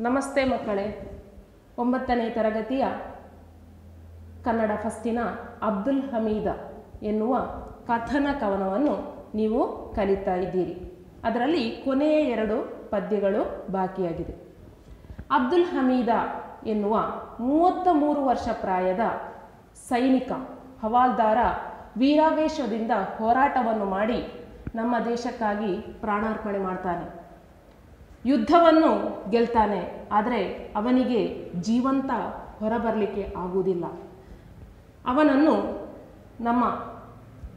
ನಮಸ್ತೆ ಮಕ್ಕಳೇ. ಒಂಬತ್ತನೇ ತರಗತಿಯ ಕನ್ನಡ ಫಸ್ಟಿನ ಅಬ್ದುಲ್ ಹಮೀದ ಎನ್ನುವ ಕಥನ ಕವನವನ್ನು ನೀವು ಕಲಿತಾ ಇದ್ದೀರಿ. ಅದರಲ್ಲಿ ಕೊನೆಯ ಎರಡು ಪದ್ಯಗಳು ಬಾಕಿಯಾಗಿದೆ. ಅಬ್ದುಲ್ ಹಮೀದ ಎನ್ನುವ ಮೂವತ್ತ ಮೂರು ವರ್ಷ ಪ್ರಾಯದ ಸೈನಿಕ, ಹವಾಲ್ದಾರ, ವೀರಾವೇಶದಿಂದ ಹೋರಾಟವನ್ನು ಮಾಡಿ ನಮ್ಮ ದೇಶಕ್ಕಾಗಿ ಪ್ರಾಣಾರ್ಪಣೆ ಮಾಡ್ತಾನೆ. ಯುದ್ಧವನ್ನು ಗೆಲ್ತಾನೆ, ಆದರೆ ಅವನಿಗೆ ಜೀವಂತ ಹೊರಬರಲಿಕ್ಕೆ ಆಗುವುದಿಲ್ಲ. ಅವನನ್ನು ನಮ್ಮ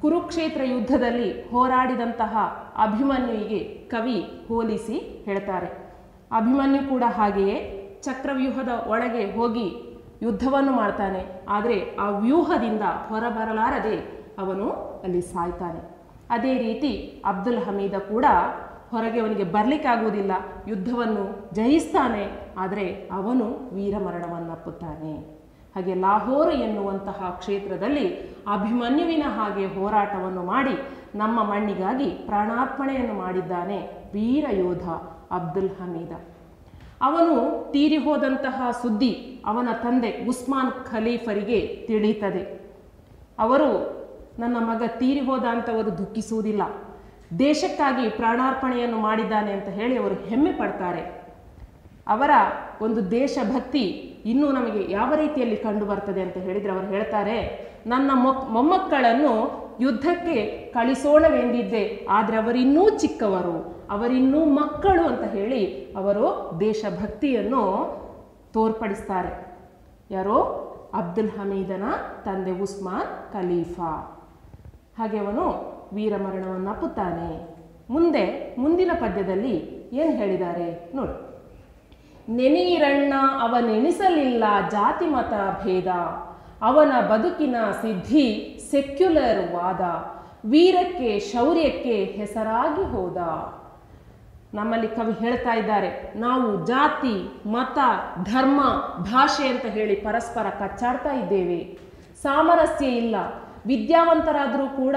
ಕುರುಕ್ಷೇತ್ರ ಯುದ್ಧದಲ್ಲಿ ಹೋರಾಡಿದಂತಹ ಅಭಿಮನ್ಯುವಿಗೆ ಕವಿ ಹೋಲಿಸಿ ಹೇಳ್ತಾರೆ. ಅಭಿಮನ್ಯು ಕೂಡ ಹಾಗೆಯೇ ಚಕ್ರವ್ಯೂಹದ ಒಳಗೆ ಹೋಗಿ ಯುದ್ಧವನ್ನು ಮಾಡ್ತಾನೆ, ಆದರೆ ಆ ವ್ಯೂಹದಿಂದ ಹೊರಬರಲಾರದೆ ಅವನು ಅಲ್ಲಿ ಸಾಯ್ತಾನೆ. ಅದೇ ರೀತಿ ಅಬ್ದುಲ್ ಹಮೀದ ಕೂಡ ಹೊರಗೆ ಅವನಿಗೆ ಬರಲಿಕ್ಕಾಗುವುದಿಲ್ಲ. ಯುದ್ಧವನ್ನು ಜಯಿಸ್ತಾನೆ, ಆದರೆ ಅವನು ವೀರಮರಣವನ್ನಪ್ಪುತ್ತಾನೆ. ಹಾಗೆ ಲಾಹೋರ್ ಎನ್ನುವಂತಹ ಕ್ಷೇತ್ರದಲ್ಲಿ ಅಭಿಮನ್ಯುವಿನ ಹಾಗೆ ಹೋರಾಟವನ್ನು ಮಾಡಿ ನಮ್ಮ ಮಣ್ಣಿಗಾಗಿ ಪ್ರಾಣಾರ್ಪಣೆಯನ್ನು ಮಾಡಿದ್ದಾನೆ ವೀರ ಯೋಧ ಅಬ್ದುಲ್ ಹಮೀದ. ಅವನು ತೀರಿ ಹೋದಂತಹ ಸುದ್ದಿ ಅವನ ತಂದೆ ಉಸ್ಮಾನ್ ಖಲೀಫರಿಗೆ ತಿಳಿಯುತ್ತದೆ. ಅವರು, ನನ್ನ ಮಗ ತೀರಿ ಹೋದ ಅಂತವರು ದುಃಖಿಸುವುದಿಲ್ಲ. ದೇಶಕ್ಕಾಗಿ ಪ್ರಾಣಾರ್ಪಣೆಯನ್ನು ಮಾಡಿದ್ದಾನೆ ಅಂತ ಹೇಳಿ ಅವರು ಹೆಮ್ಮೆ ಪಡ್ತಾರೆ. ಅವರ ಒಂದು ದೇಶಭಕ್ತಿ ಇನ್ನೂ ನಮಗೆ ಯಾವ ರೀತಿಯಲ್ಲಿ ಕಂಡು ಬರ್ತದೆ ಅಂತ ಹೇಳಿದರೆ ಅವರು ಹೇಳ್ತಾರೆ, ನನ್ನ ಮೊಕ್, ಮೊಮ್ಮಕ್ಕಳನ್ನು ಯುದ್ಧಕ್ಕೆ ಕಳಿಸೋಣವೆಂದಿದ್ದೆ, ಆದರೆ ಅವರಿನ್ನೂ ಚಿಕ್ಕವರು, ಅವರಿನ್ನೂ ಮಕ್ಕಳು ಅಂತ ಹೇಳಿ ಅವರು ದೇಶಭಕ್ತಿಯನ್ನು ತೋರ್ಪಡಿಸ್ತಾರೆ. ಯಾರೋ? ಅಬ್ದುಲ್ ಹಮೀದನ ತಂದೆ ಉಸ್ಮಾನ್ ಖಲೀಫಾ. ಹಾಗೆ ಅವನು ವೀರಮರಣವನ್ನು ಅಪ್ಪುತ್ತಾನೆ. ಮುಂದೆ, ಮುಂದಿನ ಪದ್ಯದಲ್ಲಿ ಏನು ಹೇಳಿದ್ದಾರೆ ನೋಡಿ. ನೆನೀರಣ್ಣ ಅವನೆಣಿಸಲಿಲ್ಲ ಜಾತಿ ಮತ ಭೇದ. ಅವನ ಬದುಕಿನ ಸಿದ್ಧಿ ಸೆಕ್ಯುಲರ್ ವಾದ. ವೀರಕ್ಕೆ, ಶೌರ್ಯಕ್ಕೆ ಹೆಸರಾಗಿ ಹೋದ. ನಮ್ಮಲ್ಲಿ ಕವಿ ಹೇಳ್ತಾ ಇದ್ದಾರೆ, ನಾವು ಜಾತಿ, ಮತ, ಧರ್ಮ, ಭಾಷೆ ಅಂತ ಹೇಳಿ ಪರಸ್ಪರ ಕಚ್ಚಾಡ್ತಾ ಇದ್ದೇವೆ. ಸಾಮರಸ್ಯ ಇಲ್ಲ. ವಿದ್ಯಾವಂತರಾದರೂ ಕೂಡ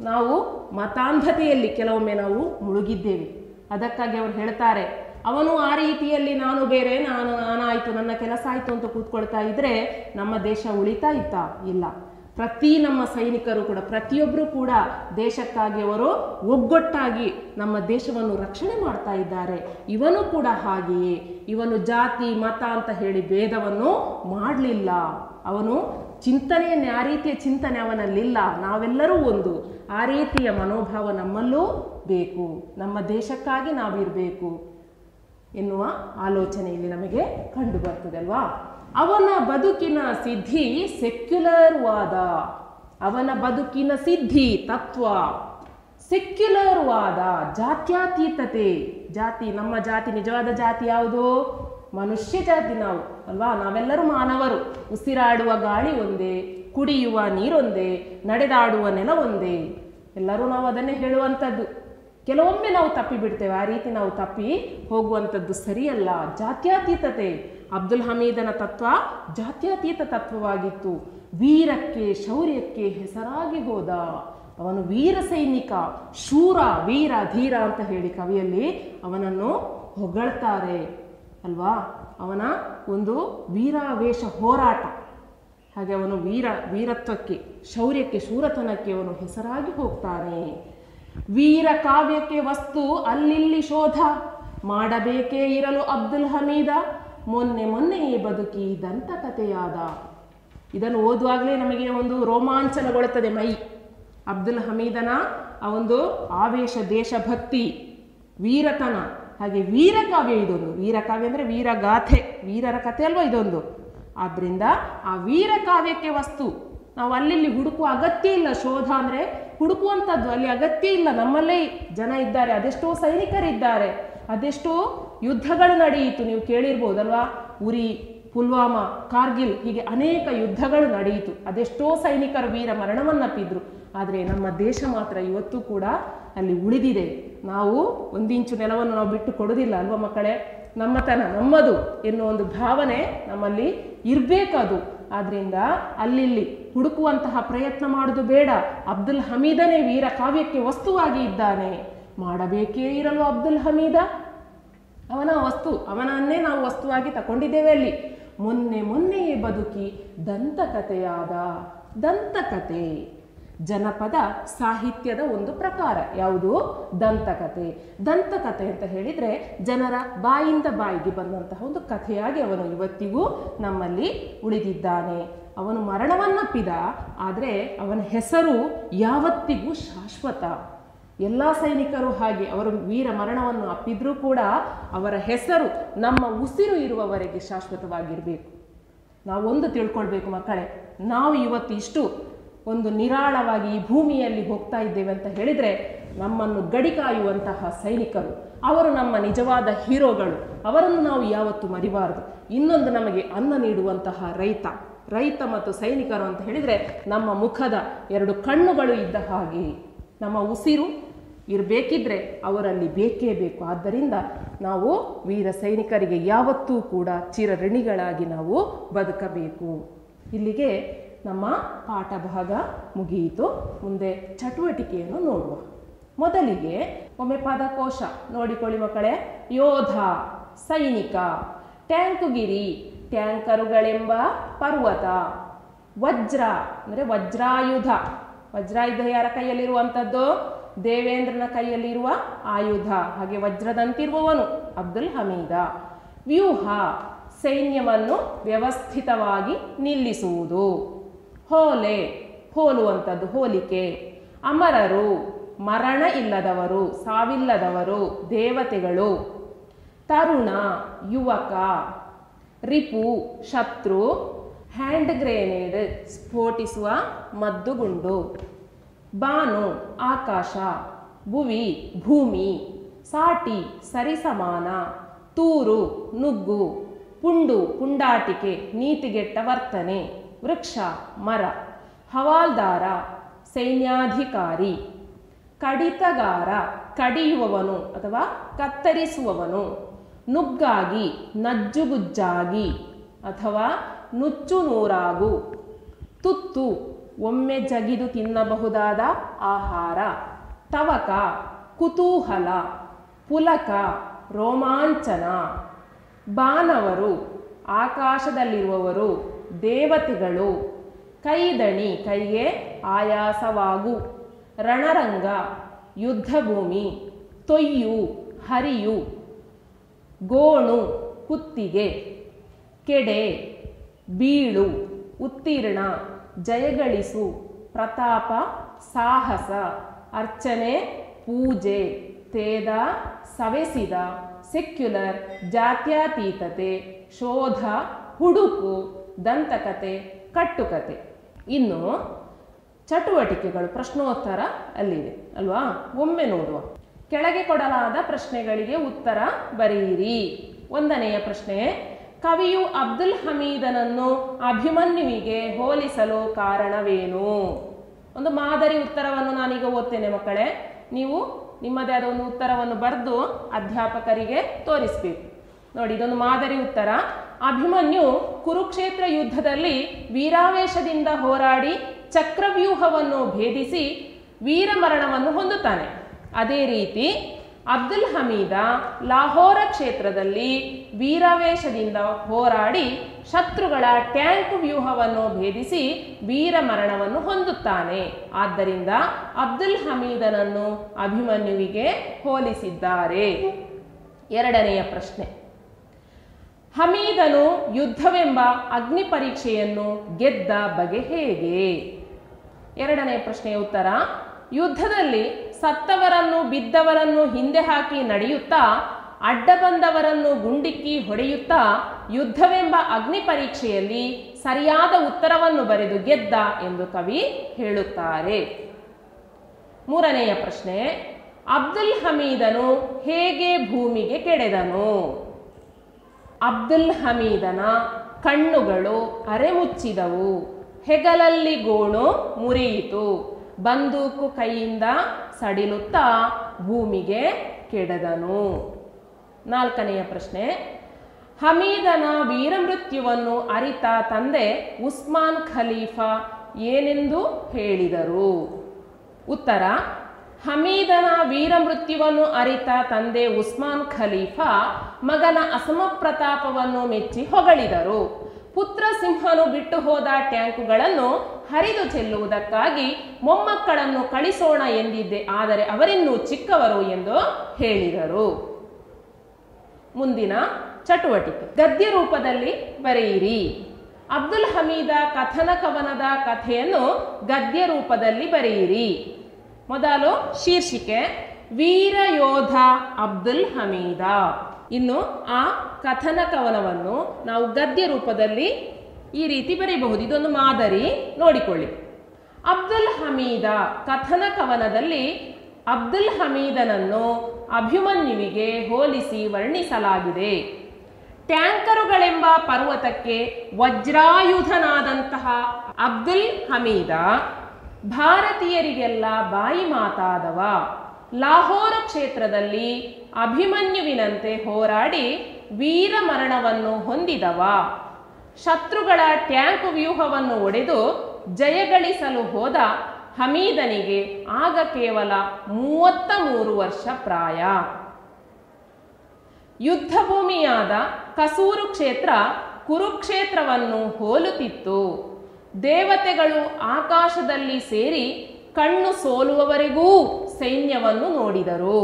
ನಾವು ಮತಾಂಧತೆಯಲ್ಲಿ ಕೆಲವೊಮ್ಮೆ ನಾವು ಮುಳುಗಿದ್ದೇವೆ. ಅದಕ್ಕಾಗಿ ಅವರು ಹೇಳ್ತಾರೆ, ಅವನು ಆ ರೀತಿಯಲ್ಲಿ ನಾನು ಬೇರೆ, ನಾನು ನಾನಾಯಿತು, ನನ್ನ ಕೆಲಸ ಆಯಿತು ಅಂತ ಕೂತ್ಕೊಳ್ತಾ ಇದ್ರೆ ನಮ್ಮ ದೇಶ ಉಳಿತಾ ಇತ್ತಾ? ಇಲ್ಲ. ಪ್ರತಿ ನಮ್ಮ ಸೈನಿಕರು ಕೂಡ ಪ್ರತಿಯೊಬ್ಬರು ಕೂಡ ದೇಶಕ್ಕಾಗಿ ಅವರು ಒಗ್ಗಟ್ಟಾಗಿ ನಮ್ಮ ದೇಶವನ್ನು ರಕ್ಷಣೆ ಮಾಡ್ತಾ ಇದ್ದಾರೆ. ಇವನು ಕೂಡ ಹಾಗೆಯೇ. ಇವನು ಜಾತಿ, ಮತ ಅಂತ ಹೇಳಿ ಭೇದವನ್ನು ಮಾಡಲಿಲ್ಲ. ಅವನು ಚಿಂತನೆಯನ್ನು, ಆ ರೀತಿಯ ಚಿಂತನೆ ಅವನಲ್ಲಿಲ್ಲ. ನಾವೆಲ್ಲರೂ ಒಂದು. ಆ ರೀತಿಯ ಮನೋಭಾವ ನಮ್ಮಲ್ಲೂ ಬೇಕು. ನಮ್ಮ ದೇಶಕ್ಕಾಗಿ ನಾವಿರಬೇಕು ಎನ್ನುವ ಆಲೋಚನೆ ಇಲ್ಲಿ ನಮಗೆ ಕಂಡು ಬರ್ತದಲ್ವಾ ಅವನ ಬದುಕಿನ ಸಿದ್ಧಿ ಸೆಕ್ಯುಲರ್ ವಾದ. ಅವನ ಬದುಕಿನ ಸಿದ್ಧಿ ತತ್ವ. ಸೆಕ್ಯುಲರ್ ವಾದ. ಜಾತ್ಯಾತೀತತೆ. ಜಾತಿ, ನಮ್ಮ ಜಾತಿ, ನಿಜವಾದ ಜಾತಿ ಯಾವುದು? ಮನುಷ್ಯ ಜಾತಿ ನಾವು ಅಲ್ವಾ? ನಾವೆಲ್ಲರೂ ಮಾನವರು. ಉಸಿರಾಡುವ ಗಾಳಿ ಒಂದೇ, ಕುಡಿಯುವ ನೀರೊಂದೇ, ನಡೆದಾಡುವ ನೆಲ ಒಂದೇ. ಎಲ್ಲರೂ ನಾವು ಅದನ್ನೇ ಹೇಳುವಂಥದ್ದು. ಕೆಲವೊಮ್ಮೆ ನಾವು ತಪ್ಪಿ ಬಿಡ್ತೇವೆ ಆ ರೀತಿ ನಾವು ತಪ್ಪಿ ಹೋಗುವಂಥದ್ದು ಸರಿಯಲ್ಲ. ಜಾತ್ಯತೀತತೆ. ಅಬ್ದುಲ್ ಹಮೀದನ ತತ್ವ ಜಾತ್ಯತೀತ ತತ್ವವಾಗಿತ್ತು. ವೀರಕ್ಕೆ, ಶೌರ್ಯಕ್ಕೆ ಹೆಸರಾಗಿ ಹೋದ ಅವನು ವೀರ ಸೈನಿಕ, ಶೂರ, ವೀರ, ಧೀರ ಅಂತ ಹೇಳಿ ಕವಿಯಲ್ಲಿ ಅವನನ್ನು ಹೊಗಳ್ತಾರೆ. ಅಲ್ವಾ? ಅವನ ಒಂದು ವೀರಾವೇಶ ಹೋರಾಟ. ಹಾಗೆ ಅವನು ವೀರ, ವೀರತ್ವಕ್ಕೆ, ಶೌರ್ಯಕ್ಕೆ, ಶೂರತನಕ್ಕೆ ಅವನು ಹೆಸರಾಗಿ ಹೋಗ್ತಾನೆ. ವೀರ ಕಾವ್ಯಕ್ಕೆ ವಸ್ತು ಅಲ್ಲಿಲ್ಲಿ ಶೋಧ. ಮಾಡಬೇಕೇ ಇರಲು ಅಬ್ದುಲ್ ಹಮೀದ. ಮೊನ್ನೆ ಮೊನ್ನೆಯೇ ಬದುಕಿ ದಂತಕಥೆಯಾದ ಇದನ್ನು ಓದುವಾಗಲೇ ನಮಗೆ ಒಂದು ರೋಮಾಂಚನಗೊಳ್ಳುತ್ತದೆ ಮೈ. ಅಬ್ದುಲ್ ಹಮೀದನ ಆ ಒಂದು ಆವೇಶ, ದೇಶಭಕ್ತಿ, ವೀರತನ. ಹಾಗೆ ವೀರಕಾವ್ಯ ಇದೊಂದು. ವೀರಕಾವ್ಯ ಅಂದರೆ ವೀರಗಾಥೆ. ವೀರರ ಕಥೆ ಅಲ್ವಾ ಇದೊಂದು? ಆದ್ದರಿಂದ ಆ ವೀರಕಾವ್ಯಕ್ಕೆ ವಸ್ತು. ನಾವು ಅಲ್ಲಿ ಹುಡುಕುವ ಅಗತ್ಯ ಇಲ್ಲ. ಶೋಧ ಅಂದರೆ ಹುಡುಕುವಂಥದ್ದು. ಅಲ್ಲಿ ಅಗತ್ಯ ಇಲ್ಲ. ನಮ್ಮಲ್ಲೇ ಜನ ಇದ್ದಾರೆ. ಅದೆಷ್ಟೋ ಸೈನಿಕರಿದ್ದಾರೆ. ಅದೆಷ್ಟೋ ಯುದ್ಧಗಳು ನಡೆಯಿತು. ನೀವು ಕೇಳಿರ್ಬೋದಲ್ವಾ? ಉರಿ, ಪುಲ್ವಾಮಾ, ಕಾರ್ಗಿಲ್ ಹೀಗೆ ಅನೇಕ ಯುದ್ಧಗಳು ನಡೆಯಿತು. ಅದೆಷ್ಟೋ ಸೈನಿಕರು ವೀರ ಮರಣವನ್ನಪ್ಪಿದ್ರು. ಆದರೆ ನಮ್ಮ ದೇಶ ಮಾತ್ರ ಇವತ್ತು ಕೂಡ ಅಲ್ಲಿ ಉಳಿದಿದೆ. ನಾವು ಒಂದಿಂಚು ನೆಲವನ್ನು ನಾವು ಬಿಟ್ಟು ಕೊಡೋದಿಲ್ಲ ಅಲ್ವಾ ಮಕ್ಕಳೇ? ನಮ್ಮತನ ನಮ್ಮದು ಎನ್ನುವ ಒಂದು ಭಾವನೆ ನಮ್ಮಲ್ಲಿ ಇರಬೇಕದು. ಆದ್ದರಿಂದ ಅಲ್ಲಿಲ್ಲಿ ಹುಡುಕುವಂತಹ ಪ್ರಯತ್ನ ಮಾಡೋದು ಬೇಡ. ಅಬ್ದುಲ್ ಹಮೀದನೇ ವೀರ ಕಾವ್ಯಕ್ಕೆ ವಸ್ತುವಾಗಿ ಇದ್ದಾನೆ. ಮಾಡಬೇಕೇ ಇರಲು ಅಬ್ದುಲ್ ಹಮೀದ? ಅವನ ವಸ್ತು, ಅವನನ್ನೇ ನಾವು ವಸ್ತುವಾಗಿ ತಗೊಂಡಿದ್ದೇವೆ ಅಲ್ಲಿ. ಮೊನ್ನೆ ಮೊನ್ನೆಯೇ ಬದುಕಿ ದಂತಕಥೆಯಾದ, ದಂತಕಥೆ. ಜನಪದ ಸಾಹಿತ್ಯದ ಒಂದು ಪ್ರಕಾರ. ಯಾವುದು? ದಂತಕತೆ ದಂತಕಥೆ ಅಂತ ಹೇಳಿದರೆ ಜನರ ಬಾಯಿಂದ ಬಾಯಿಗೆ ಬಂದಂತಹ ಒಂದು ಕಥೆಯಾಗಿ ಅವನು ಇವತ್ತಿಗೂ ನಮ್ಮಲ್ಲಿ ಉಳಿದಿದ್ದಾನೆ. ಅವನು ಮರಣವನ್ನಪ್ಪಿದ, ಆದರೆ ಅವನ ಹೆಸರು ಯಾವತ್ತಿಗೂ ಶಾಶ್ವತ. ಎಲ್ಲ ಸೈನಿಕರು ಹಾಗೆ ಅವರು ವೀರ ಮರಣವನ್ನು ಅಪ್ಪಿದ್ರೂ ಕೂಡ ಅವರ ಹೆಸರು ನಮ್ಮ ಉಸಿರು ಇರುವವರೆಗೆ ಶಾಶ್ವತವಾಗಿರಬೇಕು. ಒಂದು ತಿಳ್ಕೊಳ್ಬೇಕು ಮಕ್ಕಳೇ, ನಾವು ಇವತ್ತು ಇಷ್ಟು ಒಂದು ನಿರಾಳವಾಗಿ ಈ ಭೂಮಿಯಲ್ಲಿ ಹೋಗ್ತಾ ಇದ್ದೇವೆ ಅಂತ ಹೇಳಿದರೆ ನಮ್ಮನ್ನು ಗಡಿ ಕಾಯುವಂತಹ ಸೈನಿಕರು, ಅವರು ನಮ್ಮ ನಿಜವಾದ ಹೀರೋಗಳು, ಅವರನ್ನು ನಾವು ಯಾವತ್ತೂ ಮರಿಬಾರದು. ಇನ್ನೊಂದು ನಮಗೆ ಅನ್ನ ನೀಡುವಂತಹ ರೈತ ರೈತ ಮತ್ತು ಸೈನಿಕರು ಅಂತ ಹೇಳಿದರೆ ನಮ್ಮ ಮುಖದ ಎರಡು ಕಣ್ಣುಗಳು ಇದ್ದ ಹಾಗೆ, ನಮ್ಮ ಉಸಿರು ಇರಬೇಕಿದ್ರೆ ಅವರಲ್ಲಿ ಬೇಕೇ ಬೇಕು. ಆದ್ದರಿಂದ ನಾವು ವೀರ ಸೈನಿಕರಿಗೆ ಯಾವತ್ತೂ ಕೂಡ ಚಿರಋಣಿಗಳಾಗಿ ನಾವು ಬದುಕಬೇಕು. ಇಲ್ಲಿಗೆ ನಮ್ಮ ಪಾಠ ಭಾಗ ಮುಗಿಯಿತು. ಮುಂದೆ ಚಟುವಟಿಕೆಯನ್ನು ನೋಡುವ. ಮೊದಲಿಗೆ ಒಮ್ಮೆ ಪದಕೋಶ ನೋಡಿಕೊಳ್ಳಿ ಮಕ್ಕಳೇ. ಯೋಧ, ಸೈನಿಕ, ಟ್ಯಾಂಕುಗಿರಿ, ಟ್ಯಾಂಕರುಗಳೆಂಬ ಪರ್ವತ, ವಜ್ರ, ಅಂದರೆ ವಜ್ರಾಯುಧ. ವಜ್ರಾಯುಧ ಯಾರ ಕೈಯಲ್ಲಿರುವಂಥದ್ದು? ದೇವೇಂದ್ರನ ಕೈಯಲ್ಲಿರುವ ಆಯುಧ. ಹಾಗೆ ವಜ್ರದಂತಿರುವವನು ಅಬ್ದುಲ್ ಹಮೀದ. ವ್ಯೂಹ, ಸೈನ್ಯವನ್ನು ವ್ಯವಸ್ಥಿತವಾಗಿ ನಿಲ್ಲಿಸುವುದು. ಹೋಲೆ, ಹೋಲುವಂಥದ್ದು ಹೋಲಿಕೆ. ಅಮರರು, ಮರಣ ಇಲ್ಲದವರು, ಸಾವಿಲ್ಲದವರು, ದೇವತೆಗಳು. ತರುಣ, ಯುವಕ. ರಿಪು, ಶತ್ರು. ಹ್ಯಾಂಡ್ ಗ್ರೇನೇಡ್, ಸ್ಫೋಟಿಸುವ ಮದ್ದುಗುಂಡು. ಬಾನು, ಆಕಾಶ. ಭುವಿ, ಭೂಮಿ. ಸಾಟಿ, ಸರಿಸಮಾನ. ತೂರು, ನುಗ್ಗು. ಪುಂಡು, ಪುಂಡಾಟಿಕೆ, ನೀತಿಗೆಟ್ಟ ವರ್ತನೆ. ವೃಕ್ಷ, ಮರ, ಹವಾಲ್ದಾರ, ಸೈನ್ಯಾಧಿಕಾರಿ, ಕಡಿತಗಾರ, ಕಡಿಯುವವನು ಅಥವಾ ಕತ್ತರಿಸುವವನು, ನುಗ್ಗಾಗಿ, ನಜ್ಜುಗುಜ್ಜಾಗಿ ಅಥವಾ ನುಚ್ಚು ನೂರಾಗು ತುತ್ತು, ಒಮ್ಮೆ ಜಗಿದು ತಿನ್ನಬಹುದಾದ ಆಹಾರ, ತವಕ, ಕುತೂಹಲ, ಪುಲಕ, ರೋಮಾಂಚನ, ಬಾನವರು, ಆಕಾಶದಲ್ಲಿರುವವರು ದೇವತೆಗಳು. ಕೈದಣಿ, ಕೈಗೆ ಆಯಾಸವಾಗು. ರಣರಂಗ, ಯುದ್ಧಭೂಮಿ, ತೊಯ್ಯು, ಹರಿಯು. ಗೋಣು, ಕುತ್ತಿಗೆ. ಕೆಡೆ, ಬೀಳು, ಉತ್ತೀರ್ಣ, ಜಯಗಳಿಸು. ಪ್ರತಾಪ, ಸಾಹಸ. ಅರ್ಚನೆ, ಪೂಜೆ. ತೇದ ಸವೆಸಿದ. ಸೆಕ್ಯುಲರ್, ಜಾತ್ಯಾತೀತತೆ. ಶೋಧ, ಹುಡುಕು. ದಂತಕತೆ, ಕಟ್ಟುಕತೆ. ಇನ್ನು ಚಟುವಟಿಕೆಗಳು, ಪ್ರಶ್ನೋತ್ತರ ಅಲ್ಲಿದೆ ಅಲ್ವಾ? ಒಮ್ಮೆ ನೋಡುವ. ಕೆಳಗೆ ಕೊಡಲಾದ ಪ್ರಶ್ನೆಗಳಿಗೆ ಉತ್ತರ ಬರೆಯಿರಿ ಒಂದನೆಯ ಪ್ರಶ್ನೆ, ಕವಿಯು ಅಬ್ದುಲ್ ಹಮೀದನನ್ನು ಅಭಿಮನ್ಯುವಿಗೆ ಹೋಲಿಸಲು ಕಾರಣವೇನು? ಒಂದು ಮಾದರಿ ಉತ್ತರವನ್ನು ನಾನೀಗ ಓದ್ತೇನೆ ಮಕ್ಕಳೇ. ನೀವು ನಿಮ್ಮದೇ ಆದ ಒಂದು ಉತ್ತರವನ್ನು ಬರೆದು ಅಧ್ಯಾಪಕರಿಗೆ ತೋರಿಸಬೇಕು. ನೋಡಿ, ಇದೊಂದು ಮಾದರಿ ಉತ್ತರ. ಅಭಿಮನ್ಯು ಕುರುಕ್ಷೇತ್ರ ಯುದ್ಧದಲ್ಲಿ ವೀರಾವೇಶದಿಂದ ಹೋರಾಡಿ ಚಕ್ರವ್ಯೂಹವನ್ನು ಭೇದಿಸಿ ವೀರಮರಣವನ್ನು ಹೊಂದುತ್ತಾನೆ. ಅದೇ ರೀತಿ ಅಬ್ದುಲ್ ಹಮೀದ ಲಾಹೋರ ಕ್ಷೇತ್ರದಲ್ಲಿ ವೀರಾವೇಶದಿಂದ ಹೋರಾಡಿ ಶತ್ರುಗಳ ಟ್ಯಾಂಕ್ ವ್ಯೂಹವನ್ನು ಭೇದಿಸಿ ವೀರಮರಣವನ್ನು ಹೊಂದುತ್ತಾನೆ. ಆದ್ದರಿಂದ ಅಬ್ದುಲ್ ಹಮೀದನನ್ನು ಅಭಿಮನ್ಯುವಿಗೆ ಹೋಲಿಸಿದ್ದಾರೆ. ಎರಡನೆಯ ಪ್ರಶ್ನೆ. ಹಮೀದನು ಯುದ್ಧವೆಂಬ ಅಗ್ನಿ ಪರೀಕ್ಷೆಯನ್ನು ಗೆದ್ದ ಬಗೆ ಹೇಗೆ? ಎರಡನೇ ಪ್ರಶ್ನೆಯ ಉತ್ತರ, ಯುದ್ಧದಲ್ಲಿ ಸತ್ತವರನ್ನು ಬಿದ್ದವರನ್ನು ಹಿಂದೆ ಹಾಕಿ ನಡೆಯುತ್ತಾ, ಅಡ್ಡ ಬಂದವರನ್ನು ಗುಂಡಿಕ್ಕಿ ಹೊಡೆಯುತ್ತಾ, ಯುದ್ಧವೆಂಬ ಅಗ್ನಿ ಪರೀಕ್ಷೆಯಲ್ಲಿ ಸರಿಯಾದ ಉತ್ತರವನ್ನು ಬರೆದು ಗೆದ್ದ ಎಂದು ಕವಿ ಹೇಳುತ್ತಾರೆ. ಮೂರನೆಯ ಪ್ರಶ್ನೆ, ಅಬ್ದುಲ್ ಹಮೀದನು ಹೇಗೆ ಭೂಮಿಗೆ ಕೆಡೆದನು? ಅಬ್ದುಲ್ ಹಮೀದನ ಕಣ್ಣುಗಳು ಅರೆಮುಚ್ಚಿದವು ಹೆಗಲಲ್ಲಿ ಗೋಣು ಮುರಿಯಿತು. ಬಂದೂಕು ಕೈಯಿಂದ ಸಡಿಲುತ್ತಾ ಭೂಮಿಗೆ ಕೆಡದನು. ನಾಲ್ಕನೆಯ ಪ್ರಶ್ನೆ. ಹಮೀದನ ವೀರಮೃತ್ಯುವನ್ನು ಅರಿತ ತಂದೆ ಉಸ್ಮಾನ್ ಖಲೀಫಾ ಏನೆಂದು ಹೇಳಿದರು? ಉತ್ತರ ಹಮೀದನ ವೀರ ಮೃತ್ಯುವನ್ನು ಅರಿತ ತಂದೆ ಉಸ್ಮಾನ್ ಖಲೀಫಾ ಮಗನ ಅಸಮ ಪ್ರತಾಪವನ್ನು ಮೆಚ್ಚಿ ಹೊಗಳಿದರು. ಪುತ್ರ ಸಿಂಹನು ಬಿಟ್ಟು ಹೋದ ಟ್ಯಾಂಕುಗಳನ್ನು ಹರಿದು ಚೆಲ್ಲುವುದಕ್ಕಾಗಿ ಮೊಮ್ಮಕ್ಕಳನ್ನು ಕಳಿಸೋಣ ಎಂದಿದ್ದೆ, ಆದರೆ ಅವರಿನ್ನೂ ಚಿಕ್ಕವರು ಎಂದು ಹೇಳಿದರು. ಮುಂದಿನ ಚಟುವಟಿಕೆ. ಗದ್ಯ ರೂಪದಲ್ಲಿ ಬರೆಯಿರಿ. ಅಬ್ದುಲ್ ಹಮೀದ ಕಥನ ಕವನದ ಕಥೆಯನ್ನು ಗದ್ಯ ರೂಪದಲ್ಲಿ ಬರೆಯಿರಿ. ಮೊದಲು ಶೀರ್ಷಿಕೆ, ವೀರ ಯೋಧ ಅಬ್ದುಲ್ ಹಮೀದ. ಇನ್ನು ಆ ಕಥನ ಕವನವನ್ನು ನಾವು ಗದ್ಯ ರೂಪದಲ್ಲಿ ಈ ರೀತಿ ಬರೆಯಬಹುದು ಇದೊಂದು ಮಾದರಿ, ನೋಡಿಕೊಳ್ಳಿ. ಅಬ್ದುಲ್ ಹಮೀದ ಕಥನ ಕವನದಲ್ಲಿ ಅಬ್ದುಲ್ ಹಮೀದನನ್ನು ಅಭಿಮನ್ಯುವಿಗೆ ಹೋಲಿಸಿ ವರ್ಣಿಸಲಾಗಿದೆ. ಟ್ಯಾಂಕರುಗಳೆಂಬ ಪರ್ವತಕ್ಕೆ ವಜ್ರಾಯುಧನಾದಂತಹ ಅಬ್ದುಲ್ ಹಮೀದ ಭಾರತೀಯರಿಗೆಲ್ಲ ಬಾಯಿ ಮಾತಾದವ. ಲಾಹೋರ ಕ್ಷೇತ್ರದಲ್ಲಿ ಅಭಿಮನ್ಯುವಿನಂತೆ ಹೋರಾಡಿ ವೀರ ಮರಣವನ್ನು ಹೊಂದಿದವ. ಶತ್ರುಗಳ ಟ್ಯಾಂಕ್ ವ್ಯೂಹವನ್ನು ಒಡೆದು ಜಯಗಳಿಸಲು ಹೋದ ಹಮೀದನಿಗೆ ಆಗ ಕೇವಲ ಮೂವತ್ತ ಮೂರು ವರ್ಷ ಪ್ರಾಯ. ಯುದ್ಧ ಭೂಮಿಯಾದ ಕಸೂರು ಕ್ಷೇತ್ರ ಕುರುಕ್ಷೇತ್ರವನ್ನು ಹೋಲುತ್ತಿತ್ತು. ದೇವತೆಗಳು ಆಕಾಶದಲ್ಲಿ ಸೇರಿ ಕಣ್ಣು ಸೋಲುವವರೆಗೂ ಸೈನ್ಯವನ್ನು ನೋಡಿದರು.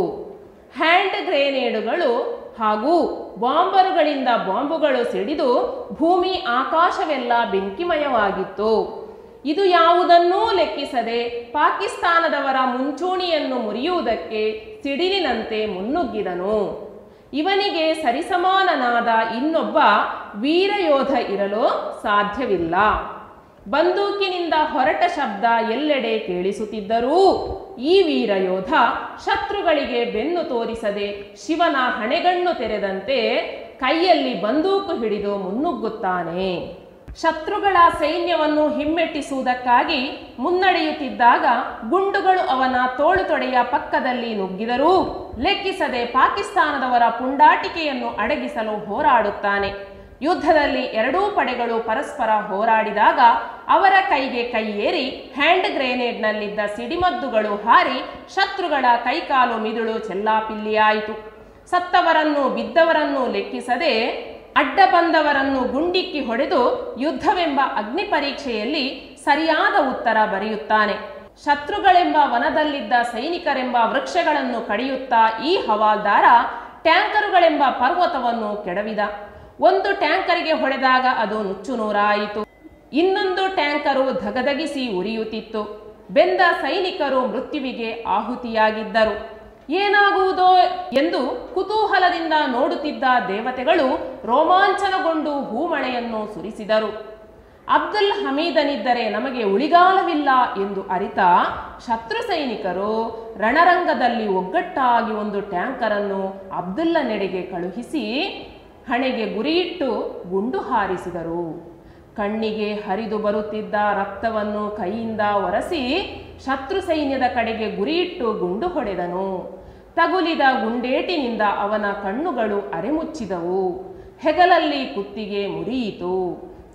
ಹ್ಯಾಂಡ್ ಗ್ರೇನೇಡುಗಳು ಹಾಗೂ ಬಾಂಬರುಗಳಿಂದ ಬಾಂಬುಗಳು ಸಿಡಿದು ಭೂಮಿ ಆಕಾಶವೆಲ್ಲ ಬೆಂಕಿಮಯವಾಗಿತ್ತು. ಇದು ಯಾವುದನ್ನೂ ಲೆಕ್ಕಿಸದೆ ಪಾಕಿಸ್ತಾನದವರ ಮುಂಚೂಣಿಯನ್ನು ಮುರಿಯುವುದಕ್ಕೆ ಸಿಡಿಲಿನಂತೆ ಮುನ್ನುಗ್ಗಿದನು. ಇವನಿಗೆ ಸರಿಸಮಾನನಾದ ಇನ್ನೊಬ್ಬ ವೀರಯೋಧ ಇರಲು ಸಾಧ್ಯವಿಲ್ಲ. ಬಂದೂಕಿನಿಂದ ಹೊರಟ ಶಬ್ದ ಎಲ್ಲೆಡೆ ಕೇಳಿಸುತ್ತಿದ್ದರೂ ಈ ವೀರ ಯೋಧ ಶತ್ರುಗಳಿಗೆ ಬೆನ್ನು ತೋರಿಸದೆ ಶಿವನ ಹಣೆಗಣ್ಣು ತೆರೆದಂತೆ ಕೈಯಲ್ಲಿ ಬಂದೂಕು ಹಿಡಿದು ಮುನ್ನುಗ್ಗುತ್ತಾನೆ. ಶತ್ರುಗಳ ಸೈನ್ಯವನ್ನು ಹಿಮ್ಮೆಟ್ಟಿಸುವುದಕ್ಕಾಗಿ ಮುನ್ನಡೆಯುತ್ತಿದ್ದಾಗ ಗುಂಡುಗಳು ಅವನ ತೋಳು ತೊಡೆಯ ಪಕ್ಕದಲ್ಲಿ ನುಗ್ಗಿದರೂ ಲೆಕ್ಕಿಸದೆ ಪಾಕಿಸ್ತಾನದವರ ಪುಂಡಾಟಿಕೆಯನ್ನು ಅಡಗಿಸಲು ಹೋರಾಡುತ್ತಾನೆ. ಯುದ್ಧದಲ್ಲಿ ಎರಡೂ ಪಡೆಗಳು ಪರಸ್ಪರ ಹೋರಾಡಿದಾಗ ಅವರ ಕೈಗೆ ಕೈಯೇರಿ ಹ್ಯಾಂಡ್ ಗ್ರೆನೇಡ್ನಲ್ಲಿದ್ದ ಸಿಡಿಮದ್ದುಗಳು ಹಾರಿ ಶತ್ರುಗಳ ಕೈಕಾಲು ಮಿದುಳು ಚೆಲ್ಲಾಪಿಲ್ಲಿಯಾಯಿತು. ಸತ್ತವರನ್ನು ಬಿದ್ದವರನ್ನು ಲೆಕ್ಕಿಸದೆ ಅಡ್ಡ ಬಂದವರನ್ನು ಗುಂಡಿಕ್ಕಿ ಹೊಡೆದು ಯುದ್ಧವೆಂಬ ಅಗ್ನಿ ಪರೀಕ್ಷೆಯಲ್ಲಿ ಸರಿಯಾದ ಉತ್ತರ ಬರೆಯುತ್ತಾನೆ. ಶತ್ರುಗಳೆಂಬ ವನದಲ್ಲಿದ್ದ ಸೈನಿಕರೆಂಬ ವೃಕ್ಷಗಳನ್ನು ಕಡಿಯುತ್ತಾ ಈ ಹವಾಲ್ದಾರ ಟ್ಯಾಂಕರುಗಳೆಂಬ ಪರ್ವತವನ್ನು ಕೆಡವಿದ. ಒಂದು ಟ್ಯಾಂಕರಿಗೆ ಹೊಡೆದಾಗ ಅದು ನುಚ್ಚು ನೂರಾಯಿತು ಇನ್ನೊಂದು ಟ್ಯಾಂಕರು ಧಗಧಗಿಸಿ ಉರಿಯುತ್ತಿತ್ತು. ಬೆಂದ ಸೈನಿಕರು ಮೃತ್ಯುವಿಗೆ ಆಹುತಿಯಾಗಿದ್ದರು. ಏನಾಗುವುದೋ ಎಂದು ಕುತೂಹಲದಿಂದ ನೋಡುತ್ತಿದ್ದ ದೇವತೆಗಳು ರೋಮಾಂಚನಗೊಂಡು ಹೂಮಳೆಯನ್ನು ಸುರಿಸಿದರು. ಅಬ್ದುಲ್ ಹಮೀದನಿದ್ದರೆ ನಮಗೆ ಉಳಿಗಾಲವಿಲ್ಲ ಎಂದು ಅರಿತ ಶತ್ರು ಸೈನಿಕರು ರಣರಂಗದಲ್ಲಿ ಒಗ್ಗಟ್ಟಾಗಿ ಒಂದು ಟ್ಯಾಂಕರನ್ನು ಅಬ್ದುಲ್ಲ ನೆಡೆಗೆ ಕಳುಹಿಸಿ ಹಣೆಗೆ ಗುರಿಯಿಟ್ಟು ಗುಂಡು ಹಾರಿಸಿದರು. ಕಣ್ಣಿಗೆ ಹರಿದು ಬರುತ್ತಿದ್ದ ರಕ್ತವನ್ನು ಕೈಯಿಂದ ಒರೆಸಿ ಶತ್ರು ಸೈನ್ಯದ ಕಡೆಗೆ ಗುರಿಯಿಟ್ಟು ಗುಂಡು ಹೊಡೆದನು. ತಗುಲಿದ ಗುಂಡೇಟಿನಿಂದ ಅವನ ಕಣ್ಣುಗಳು ಅರೆಮುಚ್ಚಿದವು. ಹೆಗಲಲ್ಲಿ ಕುತ್ತಿಗೆ ಮುರಿಯಿತು.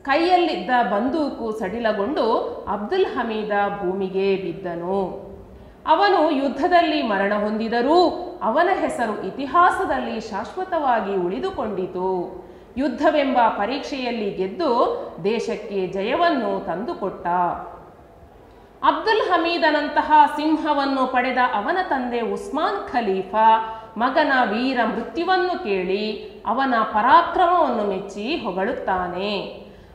ಕೈಯಲ್ಲಿದ್ದ ಬಂದೂಕು ಸಡಿಲಗೊಂಡು ಅಬ್ದುಲ್ ಹಮೀದ ಭೂಮಿಗೆ ಬಿದ್ದನು. ಅವನು ಯುದ್ಧದಲ್ಲಿ ಮರಣ ಹೊಂದಿದರೂ ಅವನ ಹೆಸರು ಇತಿಹಾಸದಲ್ಲಿ ಶಾಶ್ವತವಾಗಿ ಉಳಿದುಕೊಂಡಿತು. ಯುದ್ಧವೆಂಬ ಪರೀಕ್ಷೆಯಲ್ಲಿ ಗೆದ್ದು ದೇಶಕ್ಕೆ ಜಯವನ್ನು ತಂದುಕೊಟ್ಟ. ಅಬ್ದುಲ್ ಹಮೀದನಂತಹ ಸಿಂಹವನ್ನು ಪಡೆದ ಅವನ ತಂದೆ ಉಸ್ಮಾನ್ ಖಲೀಫಾ ಮಗನ ವೀರ ಮೃತ್ಯುವನ್ನು ಕೇಳಿ ಅವನ ಪರಾಕ್ರಮವನ್ನು ಮೆಚ್ಚಿ ಹೊಗಳುತ್ತಾನೆ.